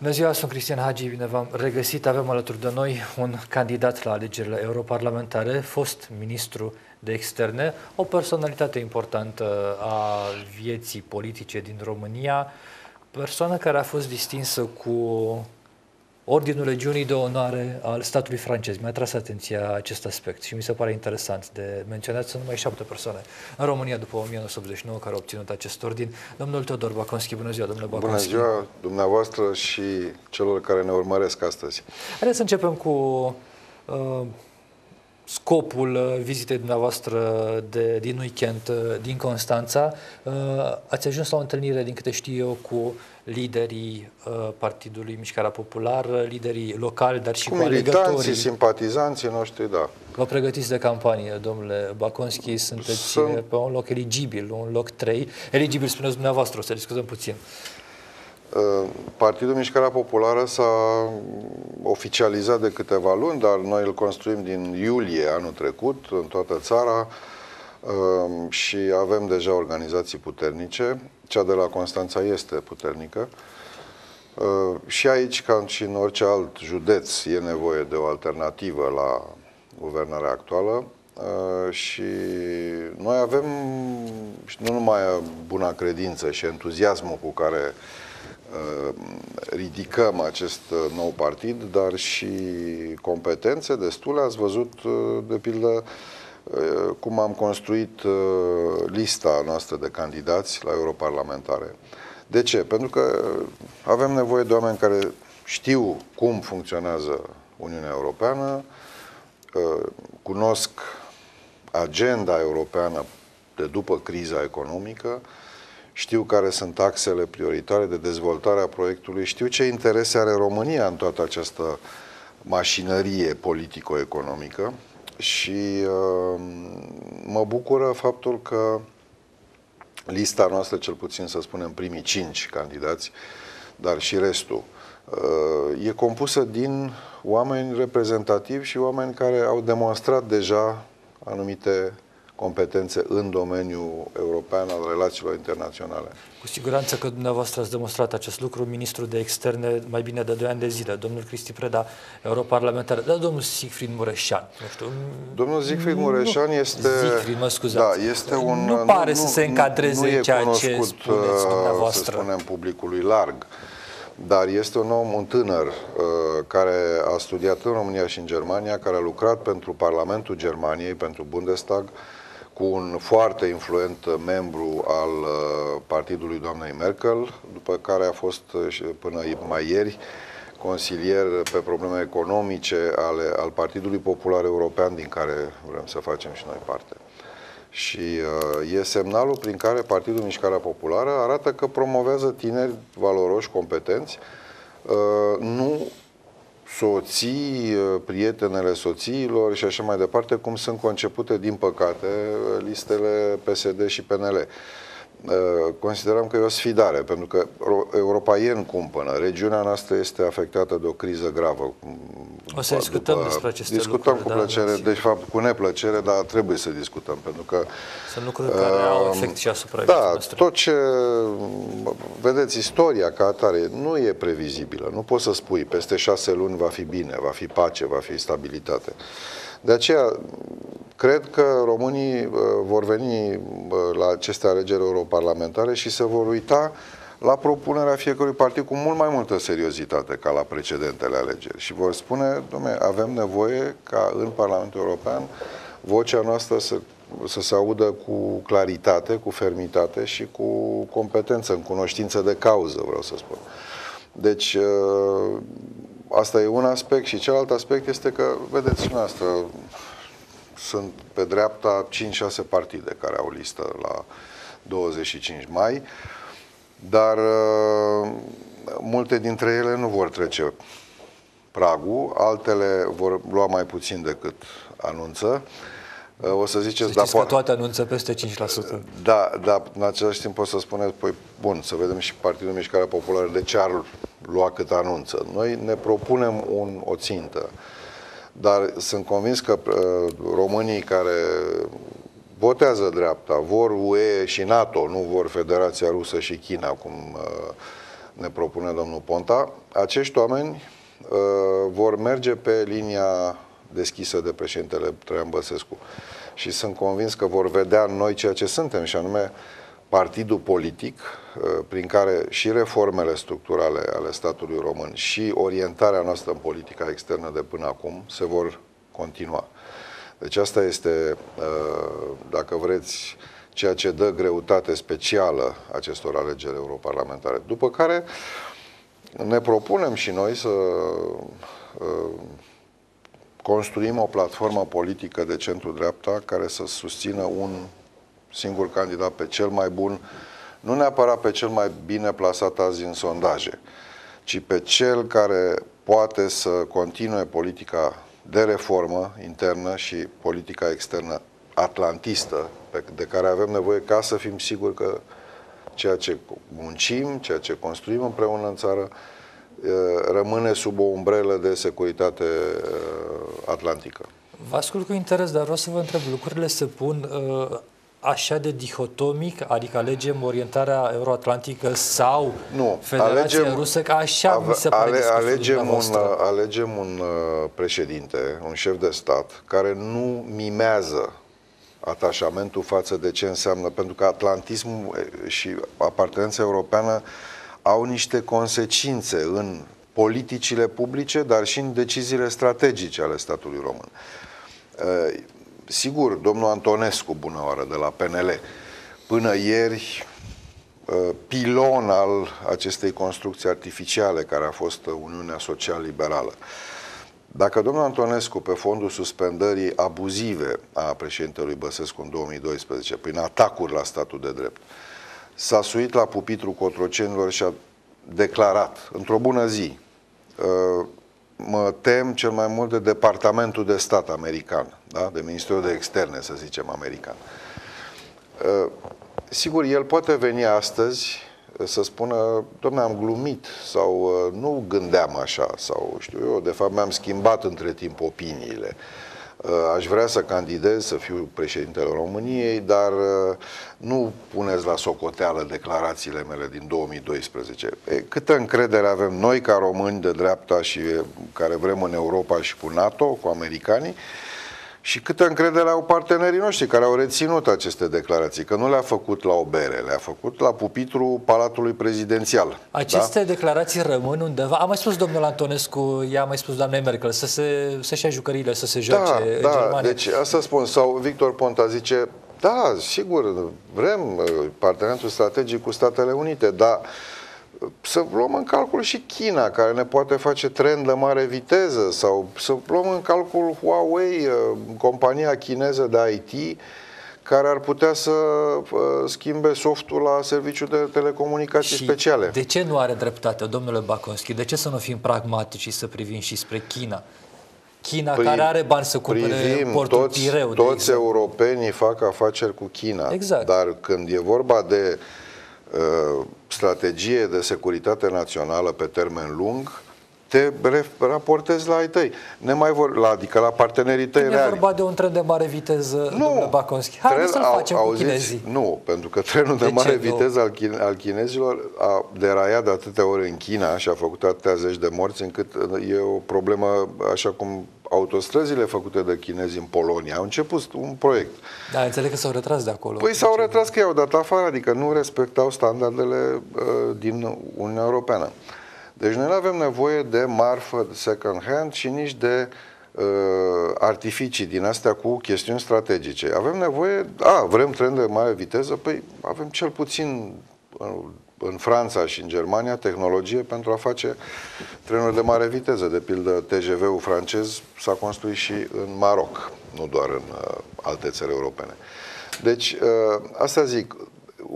Bună ziua, sunt Cristian Hagi, bine v-am regăsit. Avem alături de noi un candidat la alegerile europarlamentare, fost ministru de externe, o personalitate importantă a vieții politice din România, persoană care a fost distinsă cu Ordinul Legiunii de Onoare al statului francez. Mi-a tras atenția acest aspect și mi se pare interesant de menționat. Sunt numai șapte persoane în România după 1989 care au obținut acest ordin. Domnul Teodor Baconski, bună ziua, domnule Baconski. Bună ziua dumneavoastră și celor care ne urmăresc astăzi. Haideți să începem cu uh, scopul uh, vizitei dumneavoastră de, din weekend uh, din Constanța. Uh, ați ajuns la o întâlnire, din câte știu eu, cu liderii Partidului Mișcarea Populară, liderii locali, dar și cu, cu alegătorii. simpatizanții noștri, da. Vă pregătiți de campanie, domnule Baconski, sunteți Sunt... pe un loc eligibil, un loc 3. Eligibil, spuneți dumneavoastră, o să discutăm puțin. Uh, Partidul Mișcarea Populară s-a oficializat de câteva luni, dar noi îl construim din iulie anul trecut în toată țara uh, și avem deja organizații puternice. Cea de la Constanța este puternică. Uh, și aici, ca și în orice alt județ, e nevoie de o alternativă la guvernarea actuală și noi avem nu numai buna credință și entuziasmul cu care Uh, ridicăm acest uh, nou partid, dar și competențe destule. Ați văzut, uh, de pildă, cum am construit lista noastră de candidați la europarlamentare. De ce? Pentru că avem nevoie de oameni care știu cum funcționează Uniunea Europeană, cunosc agenda europeană de după criza economică, știu care sunt axele prioritare de dezvoltare a proiectului, știu ce interese are România în toată această mașinărie politico-economică și uh, mă bucură faptul că lista noastră, cel puțin să spunem primii cinci candidați, dar și restul, uh, e compusă din oameni reprezentativi și oameni care au demonstrat deja anumite competențe în domeniul european al relațiilor internaționale. Cu siguranță că dumneavoastră ați demonstrat acest lucru, ministrul de externe mai bine de 2 ani de zile, domnul Cristi Preda, europarlamentar, dar domnul Siegfried Mureșan, nu știu. Domnul Siegfried Mureșan este... Siegfried, mă scuzați. Da, este un... Nu pare nu, să se încadreze nu, nu ceea ce spuneți uh, dumneavoastră. să spunem, publicului larg. Dar este un om, un tânăr, uh, care a studiat în România și în Germania, care a lucrat pentru Parlamentul Germaniei, pentru Bundestag, cu un foarte influent membru al uh, partidului doamnei Merkel, după care a fost uh, până mai ieri consilier pe probleme economice ale, al Partidului Popular European, din care vrem să facem și noi parte. Și uh, e semnalul prin care Partidul Mișcarea Populară arată că promovează tineri valoroși, competenți, uh, nu soții, uh, prietenele soțiilor și așa mai departe, cum sunt concepute, din păcate, listele PSD și PNL. Uh, considerăm că e o sfidare, pentru că europaien cumpănă. Regiunea noastră este afectată de o criză gravă. O să discutăm după, despre aceste Discutăm lucruri, cu da, plăcere, da, de fapt cu neplăcere, dar trebuie să discutăm, pentru că... Sunt lucruri uh, care au efect și asupra Da, noastre. tot ce... Vedeți, istoria ca atare nu e previzibilă. Nu poți să spui peste șase luni va fi bine, va fi pace, va fi stabilitate. De aceea, cred că românii uh, vor veni uh, la aceste alegeri europarlamentare și se vor uita la propunerea fiecărui partid cu mult mai multă seriozitate ca la precedentele alegeri și vor spune, domne, avem nevoie ca în Parlamentul European vocea noastră să, să se audă cu claritate, cu fermitate și cu competență, în cunoștință de cauză, vreau să spun. Deci, uh, asta e un aspect și celălalt aspect este că, vedeți și noastră, sunt pe dreapta 5-6 partide care au listă la 25 mai, dar uh, multe dintre ele nu vor trece pragul, altele vor lua mai puțin decât anunță. Uh, o să ziceți, da, că toate anunță peste 5%. Da, dar în același timp pot să spuneți, păi bun, să vedem și Partidul Mișcarea Populară de ce ar lua cât anunță. Noi ne propunem un, o țintă. Dar sunt convins că uh, românii care votează dreapta, vor UE și NATO, nu vor Federația Rusă și China, cum uh, ne propune domnul Ponta, acești oameni uh, vor merge pe linia deschisă de președintele Traian Băsescu și sunt convins că vor vedea în noi ceea ce suntem și anume partidul politic uh, prin care și reformele structurale ale statului român și orientarea noastră în politica externă de până acum se vor continua. Deci asta este, uh, dacă vreți, ceea ce dă greutate specială acestor alegeri europarlamentare. După care ne propunem și noi să uh, construim o platformă politică de centru-dreapta care să susțină un singur candidat pe cel mai bun, nu neapărat pe cel mai bine plasat azi în sondaje, ci pe cel care poate să continue politica de reformă internă și politica externă atlantistă de care avem nevoie ca să fim siguri că ceea ce muncim, ceea ce construim împreună în țară, rămâne sub o umbrelă de securitate atlantică. Vă ascult cu interes, dar vreau să vă întreb, lucrurile se pun uh, așa de dihotomic, adică alegem orientarea euroatlantică sau nu, Federația alegem, Rusă, că așa ave, mi se pare ale, alegem un, alegem un uh, președinte, un șef de stat, care nu mimează atașamentul față de ce înseamnă, pentru că atlantismul și apartenența europeană au niște consecințe în politicile publice, dar și în deciziile strategice ale statului român. Sigur, domnul Antonescu, bună oară, de la PNL, până ieri pilon al acestei construcții artificiale care a fost Uniunea Social-Liberală. Dacă domnul Antonescu, pe fondul suspendării abuzive a președintelui Băsescu în 2012, prin atacuri la statul de drept, s-a suit la pupitru cotrocenilor și a declarat, într-o bună zi, uh, mă tem cel mai mult de Departamentul de Stat american, da? de Ministerul de Externe, să zicem, american. Uh, sigur, el poate veni astăzi să spună, domnule, am glumit sau uh, nu gândeam așa sau știu eu, de fapt mi-am schimbat între timp opiniile. Uh, aș vrea să candidez, să fiu președintele României, dar uh, nu puneți la socoteală declarațiile mele din 2012. E, câtă încredere avem noi ca români de dreapta și care vrem în Europa și cu NATO, cu americanii, și câtă încredere au partenerii noștri care au reținut aceste declarații, că nu le-a făcut la o bere, le-a făcut la pupitru Palatului Prezidențial. Aceste da? declarații rămân undeva. A mai spus domnul Antonescu, i-a mai spus doamnei Merkel, să se, să-și ia jucăriile, să se joace da, în da, Germania. Deci asta spun. Sau Victor Ponta zice, da, sigur, vrem uh, parteneriatul strategic cu Statele Unite, dar să luăm în calcul și China, care ne poate face trend de mare viteză, sau să luăm în calcul Huawei, uh, compania chineză de IT, care ar putea să uh, schimbe softul la serviciu de telecomunicații și speciale. De ce nu are dreptate, domnule Baconski? De ce să nu fim pragmatici și să privim și spre China? China Pri, care are bani să cumpere portul toți, Pireu. Toți europenii fac afaceri cu China. Exact. Dar când e vorba de uh, strategie de securitate națională pe termen lung, te raportezi la ai tăi. Ne mai vor, la, adică la partenerii tăi reali. E vorba de un tren de mare viteză, nu, Baconski. Hai să-l facem au, cu chinezii. Nu, pentru că trenul de, de mare ce? viteză al, chine, al chinezilor a deraiat de atâtea ori în China și a făcut atâtea zeci de morți încât e o problemă, așa cum autostrăzile făcute de chinezi în Polonia. Au început un proiect. Da, înțeleg că s-au retras de acolo. Păi s-au retras că i-au dat afară, adică nu respectau standardele uh, din Uniunea Europeană. Deci noi nu avem nevoie de marfă second hand și nici de uh, artificii din astea cu chestiuni strategice. Avem nevoie, a, vrem tren de mare viteză, păi avem cel puțin uh, în Franța și în Germania tehnologie pentru a face trenuri de mare viteză. De pildă, TGV-ul francez s-a construit și în Maroc, nu doar în uh, alte țări europene. Deci, uh, asta zic,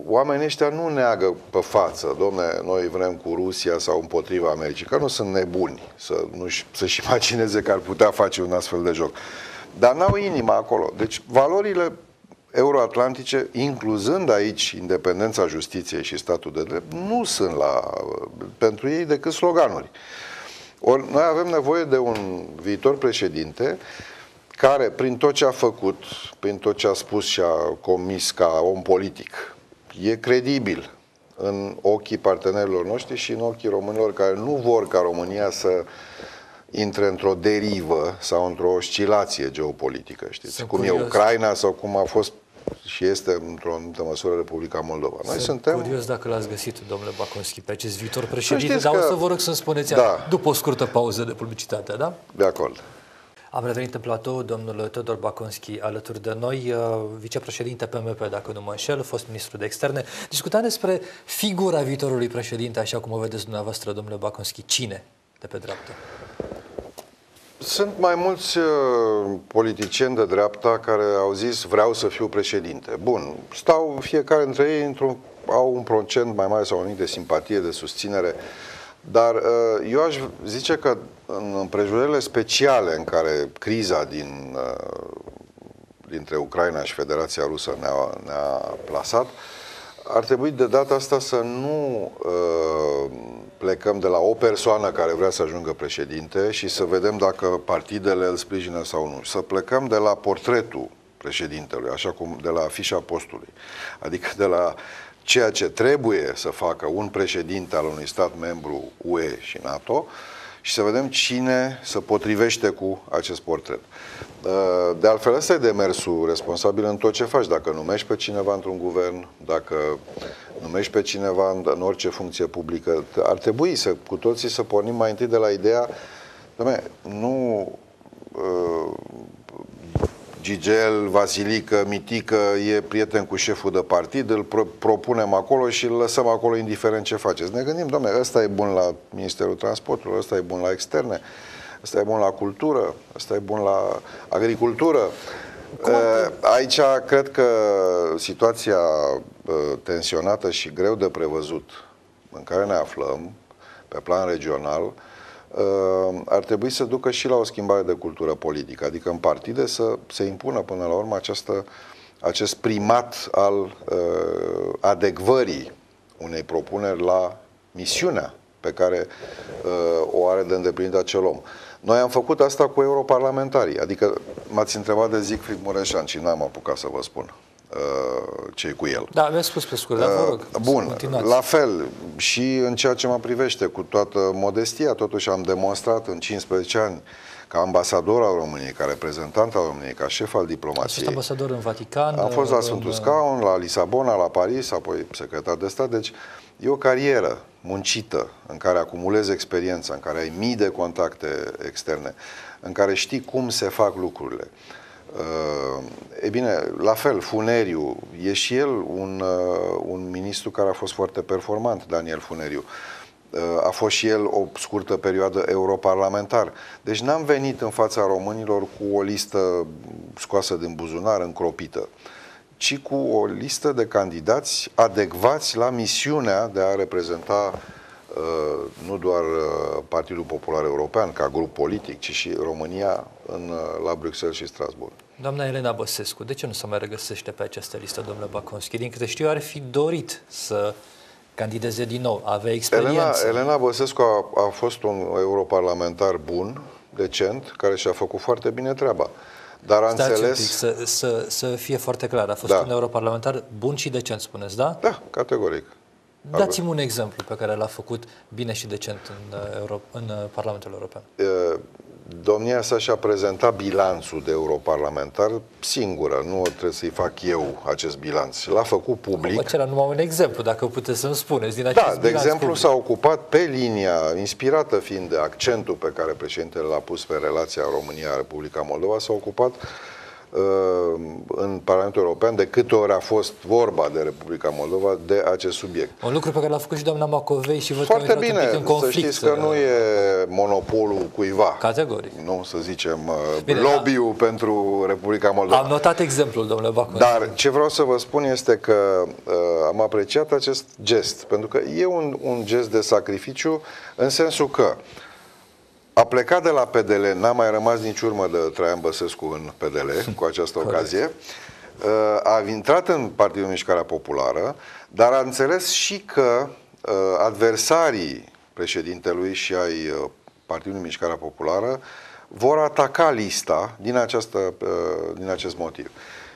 oamenii ăștia nu neagă pe față, domne, noi vrem cu Rusia sau împotriva Americii, că nu sunt nebuni să, nu, să-și imagineze că ar putea face un astfel de joc. Dar n-au inima acolo. Deci valorile euroatlantice, incluzând aici independența justiției și statul de drept, nu sunt la, pentru ei decât sloganuri. Ori noi avem nevoie de un viitor președinte care, prin tot ce a făcut, prin tot ce a spus și a comis ca om politic, e credibil, în ochii partenerilor noștri și în ochii românilor care nu vor ca România să intre într-o derivă sau într-o oscilație geopolitică, știți? Sunt cum curios. e Ucraina sau cum a fost și este într-o anumită măsură Republica Moldova. Noi Sunt suntem... curios dacă l-ați găsit, domnule Baconski, pe acest viitor președinte, știți dar o că- să vă rog să-mi spuneți Da. după o scurtă pauză de publicitate, da? De acord. Am revenit în platou, domnul Teodor Baconski alături de noi, uh, vicepreședinte PMP, dacă nu mă înșel, fost ministru de externe. Discutam despre figura viitorului președinte, așa cum o vedeți dumneavoastră, domnule Baconski. Cine de pe dreapta? Sunt mai mulți uh, politicieni de dreapta care au zis vreau să fiu președinte. Bun, stau fiecare dintre ei într-un, au un procent mai mare sau un mic de simpatie, de susținere, dar uh, eu aș zice că în împrejurările speciale în care criza din, uh, dintre Ucraina și Federația Rusă ne-a, ne-a plasat, ar trebui de data asta să nu uh, plecăm de la o persoană care vrea să ajungă președinte și să vedem dacă partidele îl sprijină sau nu. Să plecăm de la portretul președintelui, așa cum de la afișa postului. Adică de la ceea ce trebuie să facă un președinte al unui stat membru UE și NATO și să vedem cine se potrivește cu acest portret. Uh, De altfel, ăsta e demersul responsabil în tot ce faci. Dacă numești pe cineva într-un guvern, dacă numești pe cineva în, în orice funcție publică, ar trebui să, cu toții să pornim mai întâi de la ideea, doamne, nu uh, Gigel, Vasilică, Mitică e prieten cu șeful de partid, îl pro- propunem acolo și îl lăsăm acolo indiferent ce faceți. Ne gândim, domne, ăsta e bun la Ministerul Transportului, ăsta e bun la externe, ăsta e bun la cultură, ăsta e bun la agricultură. Uh, Aici cred că situația uh, tensionată și greu de prevăzut în care ne aflăm, pe plan regional, uh, ar trebui să ducă și la o schimbare de cultură politică, adică în partide să se impună până la urmă această, acest primat al uh, adecvării unei propuneri la misiunea pe care uh, o are de îndeplinit acel om. Noi am făcut asta cu europarlamentarii, adică m-ați întrebat de Siegfried Mureșan și n-am apucat să vă spun uh, ce cu el. Da, mi-a spus pe scurt, dar vă rog, să Uh, Bun, continuați. la fel și în ceea ce mă privește, cu toată modestia, totuși am demonstrat în 15 ani ca ambasador al României, ca reprezentant al României, ca șef al Ați fost diplomației. ambasador în Vatican. Am fost la în- Sfântul Scaun, la Lisabona, la Paris, apoi secretar de stat. Deci e o carieră muncită în care acumulezi experiență, în care ai mii de contacte externe, în care știi cum se fac lucrurile. Uh, E bine, la fel, Funeriu, e și el un, uh, un ministru care a fost foarte performant, Daniel Funeriu. Uh, A fost și el o scurtă perioadă europarlamentar. Deci n-am venit în fața românilor cu o listă scoasă din buzunar, încropită, ci cu o listă de candidați adecvați la misiunea de a reprezenta uh, nu doar uh, Partidul Popular European ca grup politic, ci și România în, uh, la Bruxelles și Strasbourg. Doamna Elena Băsescu, de ce nu se mai regăsește pe această listă, domnule Baconski? Din câte știu, ar fi dorit să candideze din nou, avea Elena, experiență. Elena Băsescu a, a fost un europarlamentar bun, decent, care și-a făcut foarte bine treaba. Dar a Stați un înțeles... pic, să, să, să fie foarte clar. A fost Da. un europarlamentar bun și decent, spuneți, da? Da, categoric. Dați-mi un exemplu pe care l-a făcut bine și decent în, uh, Euro- în uh, Parlamentul European. Uh, Domnia sa și-a prezentat bilanțul de europarlamentar singură, nu trebuie să-i fac eu acest bilanț. L-a făcut public. Vă ceram numai un exemplu, dacă puteți să-mi spuneți din acest Da, de bilanț exemplu, public. s-a ocupat pe linia, inspirată fiind de accentul pe care președintele l-a pus pe relația România-Republica Moldova, s-a ocupat uh, în Parlamentul European, de câte ori a fost vorba de Republica Moldova, de acest subiect. Un lucru pe care l-a făcut și doamna Macovei și văd Foarte că am intrat bine, un pic în să conflict. știți că nu e monopolul cuiva. Categoric. Nu, să zicem, uh, Bine, lobby-ul pentru Republica Moldova. Am notat exemplul, domnule Baconski. Dar ce vreau să vă spun este că uh, am apreciat acest gest, pentru că e un, un gest de sacrificiu în sensul că a plecat de la PDL, n-a mai rămas nici urmă de Traian Băsescu în PDL cu această ocazie, uh, a intrat în Partidul Mișcarea Populară, dar a înțeles și că uh, adversarii președintelui și ai uh, Partidului Mișcarea Populară vor ataca lista din, această, uh, din acest motiv.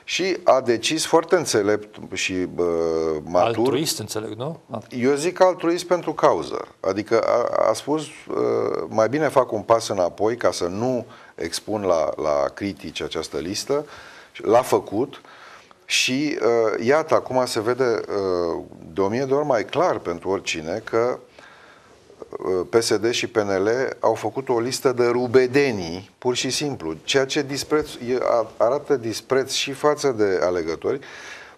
Și a decis foarte înțelept și uh, matur. Altruist, înțeleg, nu? Eu zic altruist pentru cauză. Adică a, a spus, uh, mai bine fac un pas înapoi ca să nu expun la, la critici această listă. L-a făcut și uh, iată, acum se vede uh, de o mie de ori mai clar pentru oricine că Uh, PSD și PNL au făcut o listă de rubedenii, pur și simplu, ceea ce dispreț, arată dispreț și față de alegători,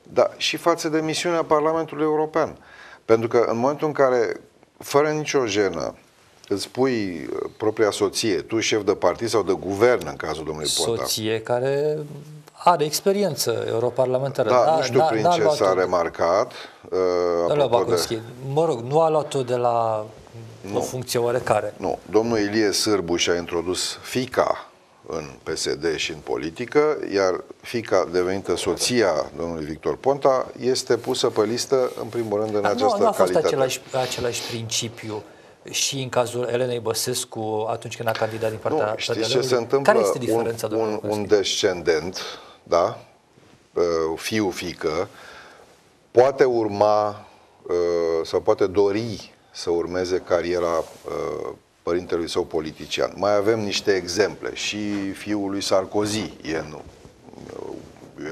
dar și față de misiunea Parlamentului European. Pentru că în momentul în care, fără nicio jenă, îți pui uh, propria soție, tu șef de partid sau de guvern în cazul domnului Ponta. Soție care are experiență europarlamentară. Da, da nu știu da, prin ce s-a remarcat. Uh, la de... Mă rog, nu a luat-o de la nu. o funcție oarecare. Nu. Domnul Ilie Sârbu și-a introdus fica în PSD și în politică, iar fica devenită soția domnului Victor Ponta este pusă pe listă, în primul rând, în A, această nu, nu a fost calitate. același, același principiu și în cazul Elenei Băsescu atunci când a candidat din partea nu, știți ce se întâmplă? Care este diferența, un, un, un descendent, da? fiu, fică, poate urma uh, sau poate dori să urmeze cariera uh, părintelui său politician. Mai avem niște exemple. Și fiul lui Sarkozy e în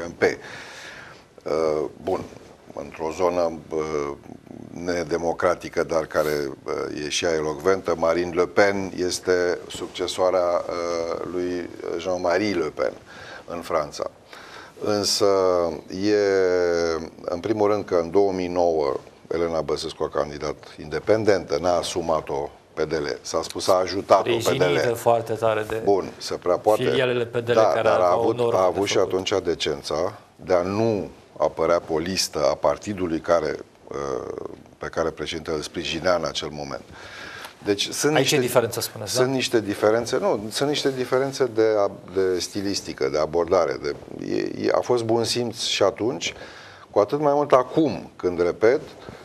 UMP. Uh, bun, într-o zonă uh, nedemocratică, dar care e și ea elocventă, Marine Le Pen este succesoarea lui Jean-Marie Le Pen în Franța. Însă e, în primul rând, că în 2009 Elena Băsescu a candidat independentă, n-a asumat-o PDL. S-a spus a ajutat-o PDL. foarte tare de Bun, se prea poate. Filialele PDL da, care dar a avut, a avut și atunci decența de a nu apărea pe o listă a partidului care, uh, pe care președintele îl sprijinea în acel moment. Deci sunt Aici niște, e diferență, spuneți, Sunt da? niște diferențe, nu, sunt niște diferențe de, de stilistică, de abordare. De, e, a fost bun simț și atunci, cu atât mai mult acum, când, repet, uh, uh,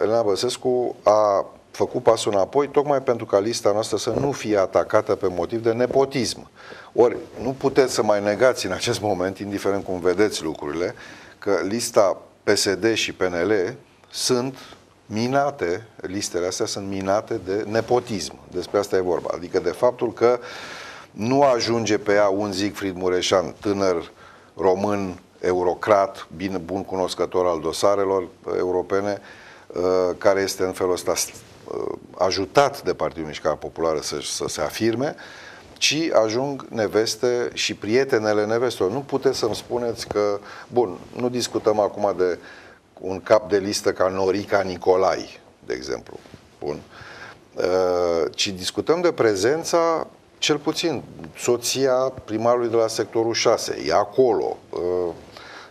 Elena Băsescu a făcut pasul înapoi tocmai pentru ca lista noastră să nu fie atacată pe motiv de nepotism. Ori nu puteți să mai negați în acest moment, indiferent cum vedeți lucrurile, că lista PSD și PNL sunt minate, listele astea sunt minate de nepotism. Despre asta e vorba. Adică de faptul că nu ajunge pe ea un Siegfried Mureșan, tânăr român eurocrat, bine, bun cunoscător al dosarelor uh, europene, uh, care este în felul ăsta uh, ajutat de Partidul Mișcarea Populară să, să se afirme, ci ajung neveste și prietenele nevestelor. Nu puteți să-mi spuneți că, bun, nu discutăm acum de un cap de listă ca Norica Nicolai, de exemplu, bun, ci discutăm de prezența cel puțin soția primarului de la sectorul 6, e acolo,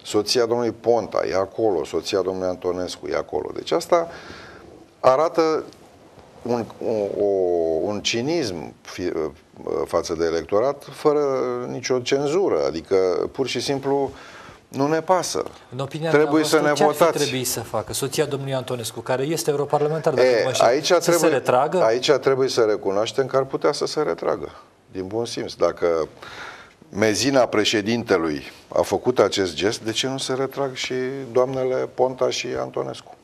soția domnului Ponta e acolo, soția domnului Antonescu e acolo. Deci asta arată un, o, un cinism fi, față de electorat fără nicio cenzură, adică pur și simplu nu ne pasă. În opinia trebuie să ne ce votați. Ce trebuie să facă soția domnului Antonescu, care este europarlamentar, dacă e, aici să trebuie, se retragă? Aici trebuie să recunoaștem că ar putea să se retragă, din bun simț. Dacă mezina președintelui a făcut acest gest, de ce nu se retrag și doamnele Ponta și Antonescu?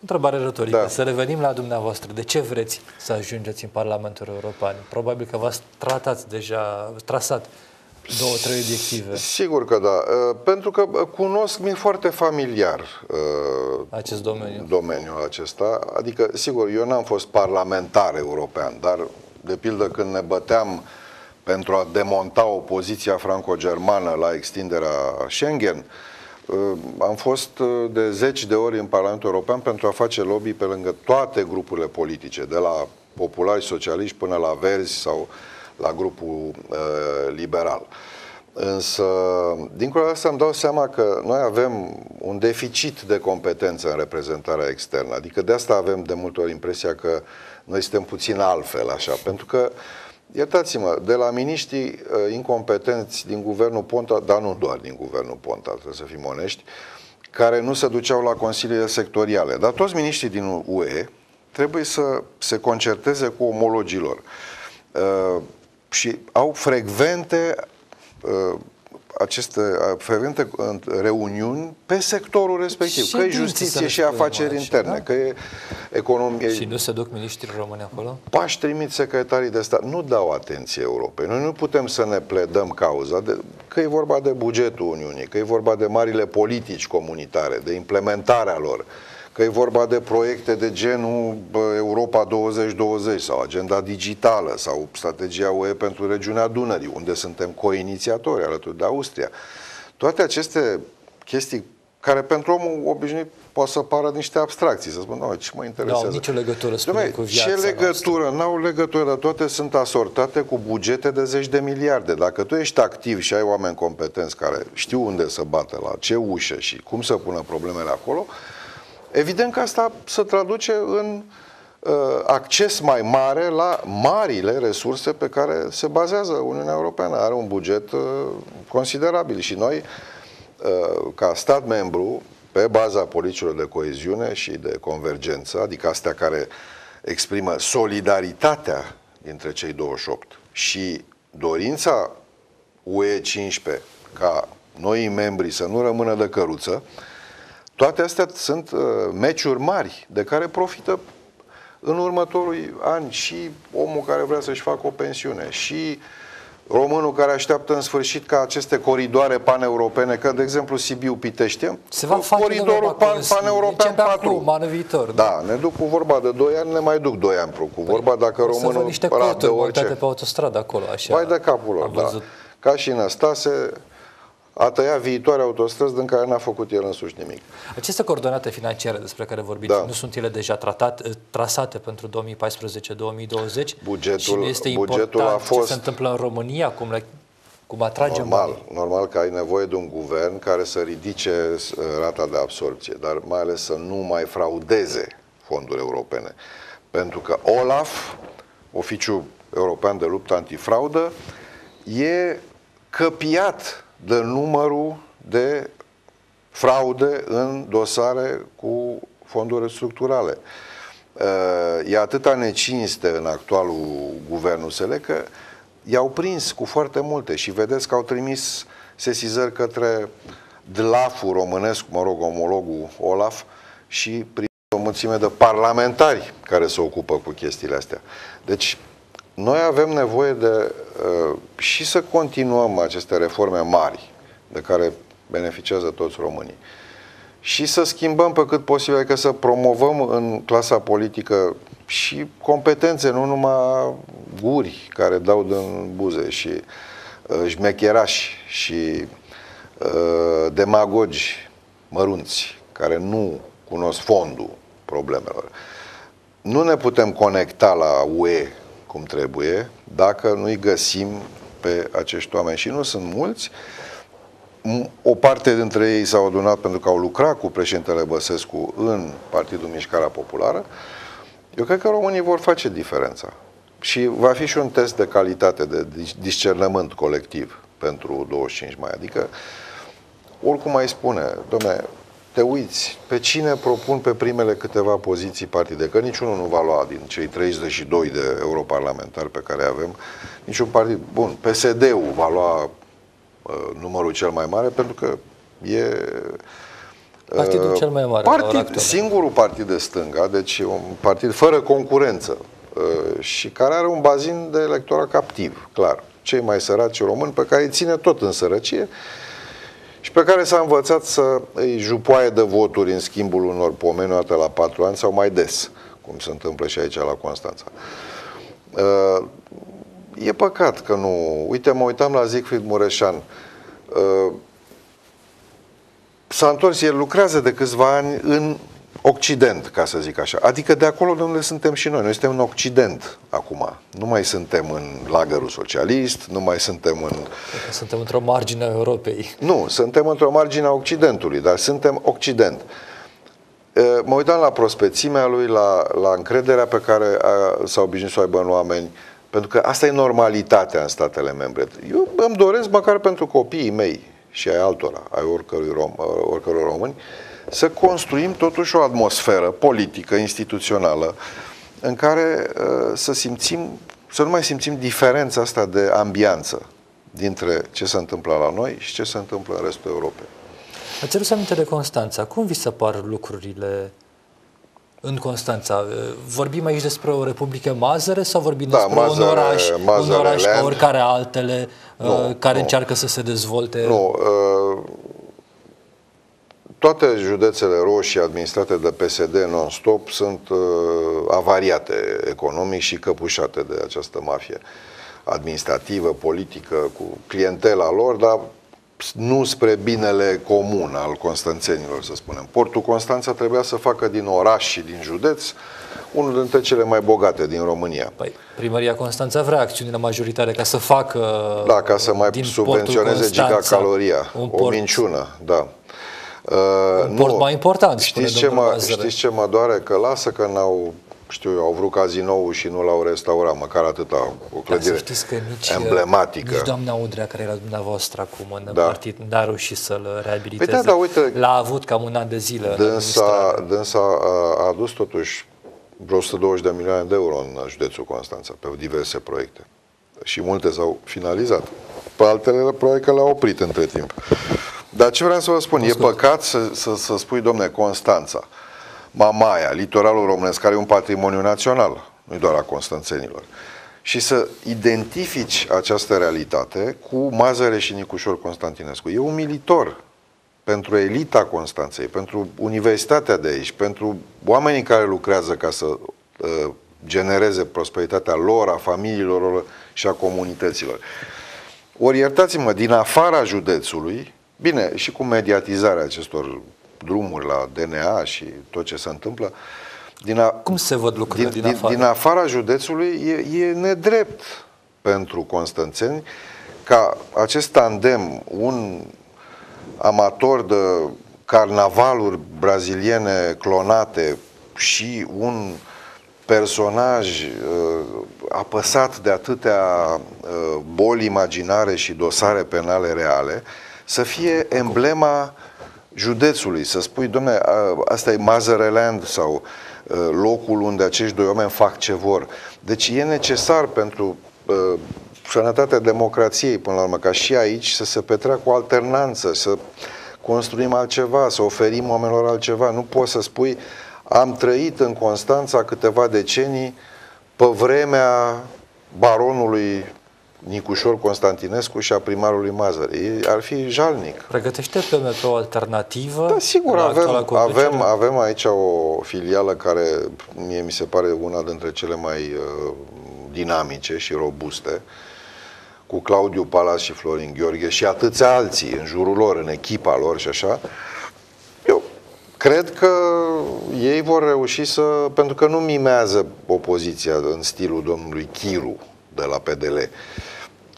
Întrebare retorică. Da. Să revenim la dumneavoastră. De ce vreți să ajungeți în Parlamentul European? Probabil că v-ați tratat deja, trasat două, trei obiective. Sigur că da. Uh, pentru că uh, cunosc, mi-e foarte familiar uh, acest domeniu. domeniul acesta. Adică, sigur, eu n-am fost parlamentar european, dar, de pildă, când ne băteam pentru a demonta opoziția franco-germană la extinderea Schengen, uh, am fost uh, de zeci de ori în Parlamentul European pentru a face lobby pe lângă toate grupurile politice, de la populari socialiști până la verzi sau la grupul uh, liberal. Însă, dincolo de asta, îmi dau seama că noi avem un deficit de competență în reprezentarea externă. Adică de asta avem de multe ori impresia că noi suntem puțin altfel, așa, pentru că uh, Iertați-mă, de la miniștrii uh, incompetenți din guvernul Ponta, dar nu doar din guvernul Ponta, trebuie să fim onești, care nu se duceau la consiliile sectoriale. Dar toți miniștrii din UE trebuie să se concerteze cu omologilor uh, și au frecvente uh, aceste frecvente reuniuni pe sectorul respectiv, că e justiție și afaceri interne, da? că e economie. Și nu se duc miniștrii români acolo? Pași trimit secretarii de stat. Nu dau atenție Europei. Noi nu putem să ne pledăm cauza, de, că e vorba de bugetul Uniunii, că e vorba de marile politici comunitare, de implementarea lor că e vorba de proiecte de genul Europa 2020 sau agenda digitală sau strategia UE pentru regiunea Dunării, unde suntem co-inițiatori alături de Austria. Toate aceste chestii care pentru omul obișnuit poate să pară niște abstracții, să spun, nu, ce mă interesează. Nu au nicio legătură, spune, cu viața Ce legătură? N-au legătură, dar toate sunt asortate cu bugete de zeci de miliarde. Dacă tu ești activ și ai oameni competenți care știu unde să bată, la ce ușă și cum să pună problemele acolo, Evident că asta se traduce în uh, acces mai mare la marile resurse pe care se bazează Uniunea Europeană. Are un buget uh, considerabil și noi, uh, ca stat membru, pe baza politicilor de coeziune și de convergență, adică astea care exprimă solidaritatea dintre cei 28 și dorința UE 15 ca noi membri să nu rămână de căruță, toate astea sunt uh, meciuri mari de care profită în următorul an și omul care vrea să-și facă o pensiune și românul care așteaptă în sfârșit ca aceste coridoare paneuropene, că de exemplu Sibiu Pitește, se va face coridorul pan, paneuropean 4. anul viitor. Da. da, ne duc cu vorba de 2 ani, ne mai duc 2 ani cu vorba dacă românul să niște corturi pe autostradă acolo, așa. Mai de capul lor, da. Ca și în Astase, a tăia viitoare autostrăzi din care n-a făcut el însuși nimic. Aceste coordonate financiare despre care vorbiți, da. nu sunt ele deja tratat, eh, trasate pentru 2014-2020? Bugetul, și nu este bugetul a fost... ce se întâmplă în România, cum, le, cum atragem normal, banii? Normal că ai nevoie de un guvern care să ridice eh, rata de absorpție, dar mai ales să nu mai fraudeze fonduri europene. Pentru că OLAF, Oficiul European de Luptă Antifraudă, e căpiat de numărul de fraude în dosare cu fonduri structurale. Uh, e atâta necinste în actualul guvern USL că i-au prins cu foarte multe și vedeți că au trimis sesizări către DLAF-ul românesc, mă rog, omologul Olaf și prin o mulțime de parlamentari care se ocupă cu chestiile astea. Deci, noi avem nevoie de uh, și să continuăm aceste reforme mari de care beneficiază toți românii și să schimbăm pe cât posibil, adică să promovăm în clasa politică și competențe, nu numai guri care dau din buze și uh, șmecherași și uh, demagogi mărunți care nu cunosc fondul problemelor. Nu ne putem conecta la UE cum trebuie, dacă nu-i găsim pe acești oameni. Și nu sunt mulți. O parte dintre ei s-au adunat pentru că au lucrat cu președintele Băsescu în Partidul Mișcarea Populară. Eu cred că românii vor face diferența. Și va fi și un test de calitate, de discernământ colectiv pentru 25 mai. Adică, oricum mai spune, domne, te uiți pe cine propun pe primele câteva poziții partide, că niciunul nu va lua din cei 32 de europarlamentari pe care avem, niciun partid. Bun, PSD-ul va lua uh, numărul cel mai mare pentru că e uh, Partidul cel mai mare. Partid, singurul partid de stânga, deci un partid fără concurență uh, și care are un bazin de electorat captiv, clar. Cei mai săraci români pe care îi ține tot în sărăcie și pe care s-a învățat să îi jupoaie de voturi în schimbul unor pomeni o la patru ani sau mai des, cum se întâmplă și aici la Constanța. Uh, e păcat că nu... Uite, mă uitam la Siegfried Mureșan. Uh, s-a întors, el lucrează de câțiva ani în Occident, ca să zic așa. Adică de acolo de unde suntem și noi. Noi suntem în Occident acum. Nu mai suntem în lagărul socialist, nu mai suntem în... Suntem într-o margine a Europei. Nu, suntem într-o margine a Occidentului, dar suntem Occident. Mă uitam la prospețimea lui, la, la încrederea pe care s-au obișnuit să o aibă în oameni, pentru că asta e normalitatea în statele membre. Eu îmi doresc, măcar pentru copiii mei și ai altora, ai oricărui rom, oricărui români, să construim totuși o atmosferă politică, instituțională, în care uh, să simțim, să nu mai simțim diferența asta de ambianță, dintre ce se întâmplă la noi și ce se întâmplă în restul Europei. Ați adus aminte de Constanța. Cum vi se par lucrurile în Constanța? Vorbim aici despre o republică mazăre sau vorbim da, despre mazăre, un oraș, mazăre, un oraș ca oricare altele nu, care nu. încearcă să se dezvolte? Nu. Uh, toate județele roșii administrate de PSD non-stop sunt uh, avariate economic și căpușate de această mafie administrativă, politică, cu clientela lor, dar nu spre binele comun al constanțenilor, să spunem. Portul Constanța trebuia să facă din oraș și din județ unul dintre cele mai bogate din România. Păi, primăria Constanța vrea acțiunile majoritare ca să facă Da, ca să mai subvenționeze gigacaloria. O port. minciună, da. Uh, un port nu, mai important, știți ce, mă, știți ce mă doare? Că lasă că n-au știu eu, au vrut cazinou și nu l-au restaurat, măcar atâta, o clădire da, că nici, emblematică. Nici doamna Udrea, care era dumneavovră acum în da. partid, n-a reușit să-l reabiliteze. Păi da, da, uite, L-a avut cam un an de zile dânsa, dânsa a, a adus totuși vreo 120 de milioane de euro în județul Constanța, pe diverse proiecte. Și multe s-au finalizat. Pe altele proiecte le-au oprit între timp. Dar ce vreau să vă spun, e păcat să, să, să spui, domne, Constanța. Mamaia, litoralul românesc, care e un patrimoniu național, nu doar a constanțenilor. Și să identifici această realitate cu Mazăre și Nicușor Constantinescu. E umilitor pentru elita Constanței, pentru universitatea de aici, pentru oamenii care lucrează ca să uh, genereze prosperitatea lor, a familiilor lor și a comunităților. Ori iertați-mă, din afara județului, bine, și cu mediatizarea acestor drumuri la DNA și tot ce se întâmplă. Din a, Cum se văd lucrurile din, din afară? Din afara județului e, e nedrept pentru constanțeni ca acest tandem, un amator de carnavaluri braziliene clonate și un personaj uh, apăsat de atâtea uh, boli imaginare și dosare penale reale, să fie emblema județului, să spui, domne, asta e Mazăreland sau locul unde acești doi oameni fac ce vor. Deci e necesar pentru sănătatea democrației, până la urmă, ca și aici să se petreacă o alternanță, să construim altceva, să oferim oamenilor altceva. Nu poți să spui, am trăit în Constanța câteva decenii pe vremea baronului Nicușor Constantinescu și a primarului Mazăr. Ar fi jalnic. Pregătește PMP o alternativă? Da, sigur, avem, avem, avem aici o filială care mie mi se pare una dintre cele mai uh, dinamice și robuste, cu Claudiu Palas și Florin Gheorghe și atâția alții în jurul lor, în echipa lor și așa. Eu cred că ei vor reuși să... pentru că nu mimează opoziția în stilul domnului Chiru de la PDL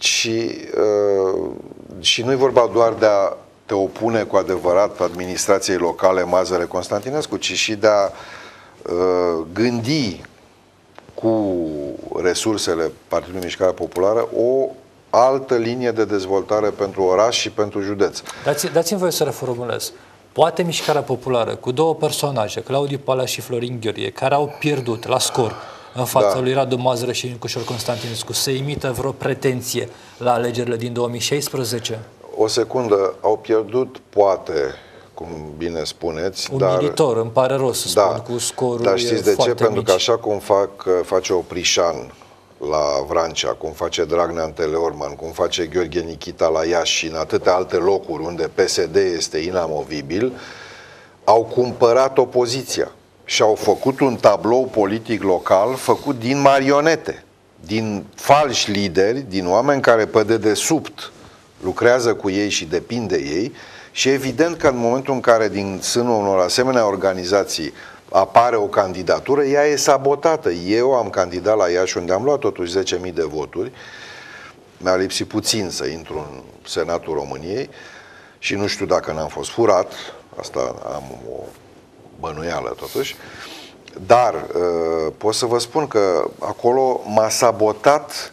și, uh, și nu e vorba doar de a te opune cu adevărat administrației locale Mazăre Constantinescu, ci și de a uh, gândi cu resursele Partidului Mișcarea Populară o altă linie de dezvoltare pentru oraș și pentru județ. Dați, dați-mi voie să reformulez. Poate Mișcarea Populară, cu două personaje, Claudiu Palea și Florin Gheorghe, care au pierdut la scor în fața da. lui Radu Mazăre și Nicușor Constantinescu, se imită vreo pretenție la alegerile din 2016? O secundă, au pierdut, poate, cum bine spuneți. Umilitor, dar, îmi pare rău să da, spun, cu scorul Dar știți de ce? Mici. Pentru că așa cum fac, face Oprișan la Vrancea, cum face Dragnea în Teleorman, cum face Gheorghe Nichita la Iași și în atâtea alte locuri unde PSD este inamovibil, au cumpărat opoziția și au făcut un tablou politic local făcut din marionete, din falși lideri, din oameni care pe dedesubt lucrează cu ei și depind de ei. Și evident că în momentul în care din sânul unor asemenea organizații apare o candidatură, ea e sabotată. Eu am candidat la Iași unde am luat totuși 10.000 de voturi, mi-a lipsit puțin să intru în Senatul României și nu știu dacă n-am fost furat, asta am o bănuială totuși, dar uh, pot să vă spun că acolo m-a sabotat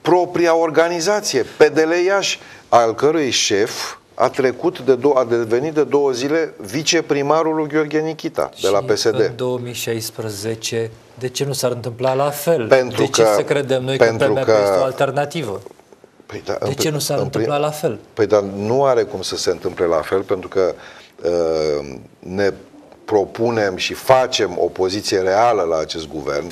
propria organizație, PDL Iași, al cărui șef a trecut de două, a devenit de două zile viceprimarul lui Gheorghe Nichita, de la PSD. în 2016, de ce nu s-ar întâmpla la fel? Pentru de ce că, să credem noi că PMP că, este o alternativă? Păi da, de în ce pri- nu s-ar în întâmpla prim- la fel? Păi dar nu are cum să se întâmple la fel pentru că uh, ne propunem și facem o poziție reală la acest guvern.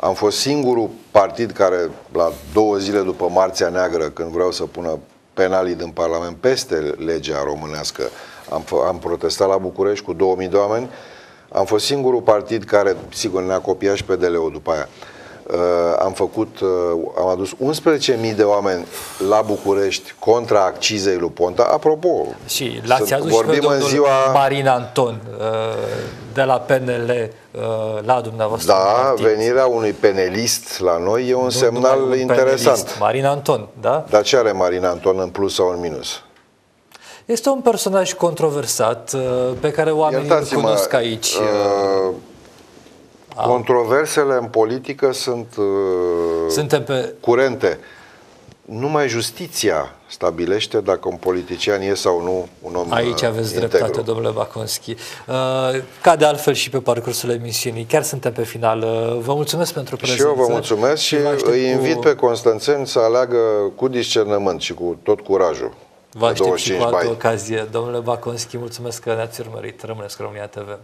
Am fost singurul partid care la două zile după Marțea Neagră, când vreau să pună penalii din Parlament peste legea românească, am, fă- am protestat la București cu 2000 de oameni. Am fost singurul partid care, sigur, ne-a copiat și pe DLO după aia. Uh, am făcut, uh, am adus 11.000 de oameni la București contra accizei lui Ponta. Apropo, Și l-ați sunt- adus și pe vorbim domnul în ziua... Marin Anton uh, de la PNL uh, la dumneavoastră. în Da, partid. venirea unui penelist la noi e un Nu semnal numai un interesant. penelist, Marin Anton, da? Dar ce are Marin Anton în plus sau în minus? Este un personaj controversat uh, pe care oamenii îl Iertați-mă, cunosc aici. uh, uh, controversele în politică sunt uh, Suntem pe curente. Numai justiția stabilește dacă un politician e sau nu un om Aici uh, aveți integru. dreptate, domnule Baconski. Uh, Ca de altfel și pe parcursul emisiunii. Chiar suntem pe final. Uh, Vă mulțumesc pentru Și prezență. eu vă mulțumesc și vă aștept îi invit cu- pe constanțeni să aleagă cu discernământ și cu tot curajul. Vă pe aștept și cu 25 altă mai. ocazie. Domnule Baconski, mulțumesc că ne-ați urmărit. Rămâneți cu România TV.